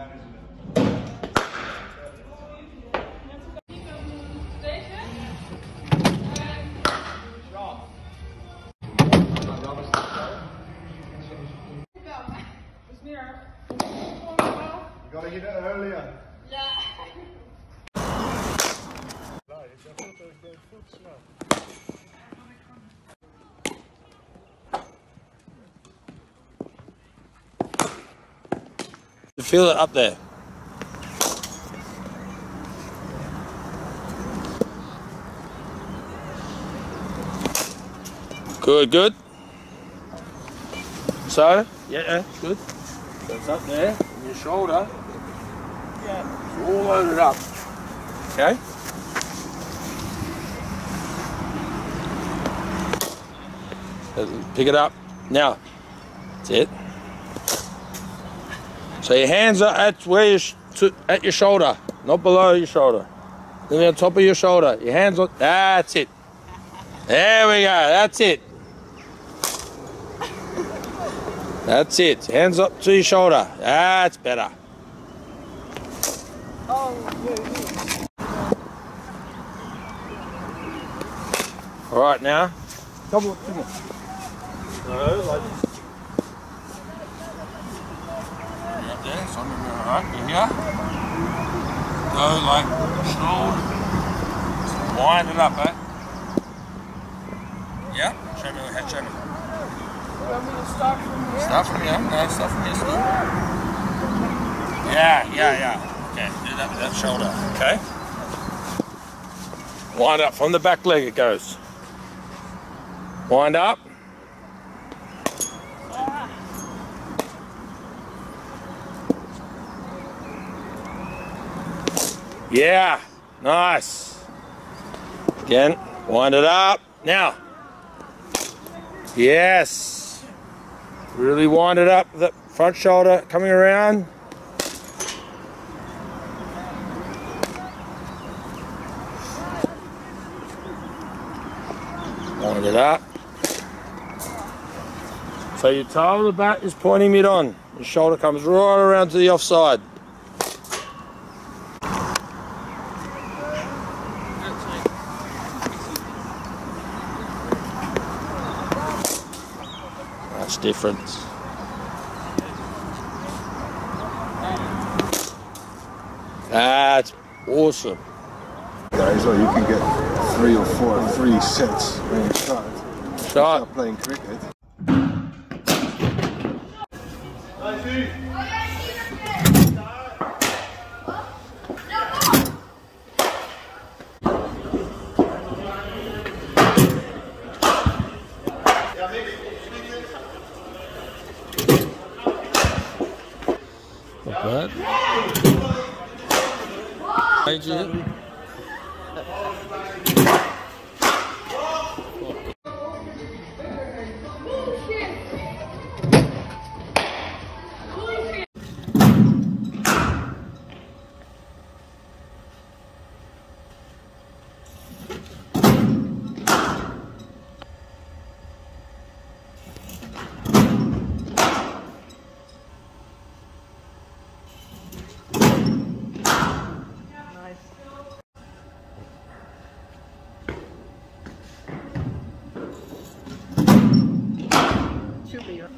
You gotta hit it earlier. You feel it up there. Good, good. So, yeah, yeah, good. So it's up there, on your shoulder. Yeah, it's all loaded up. Okay? Pick it up. Now, that's it. So your hands are at where you to, at your shoulder, not below your shoulder. Then on top of your shoulder. Your hands on. That's it. There we go. That's it. That's it. Hands up to your shoulder. That's better. All right now. Couple, two more. No, like Right there, so I'm gonna right in here. Go like. Just wind it up, eh? Yeah, show me the show me. You want me to start from here? Start from here, no, start from here still. Yeah, yeah, yeah. Okay, do that with that shoulder, okay? Wind up from the back leg it goes. Wind up. Yeah, nice. Again, wind it up. Now. Yes. Really wind it up, the front shoulder coming around. Wind it up. So your toe of the bat is pointing mid on. Your shoulder comes right around to the offside. Difference. That's awesome. Guys, or you can get three or four three sets when you start. Shot. Start playing cricket. Not bad. Hey, beer.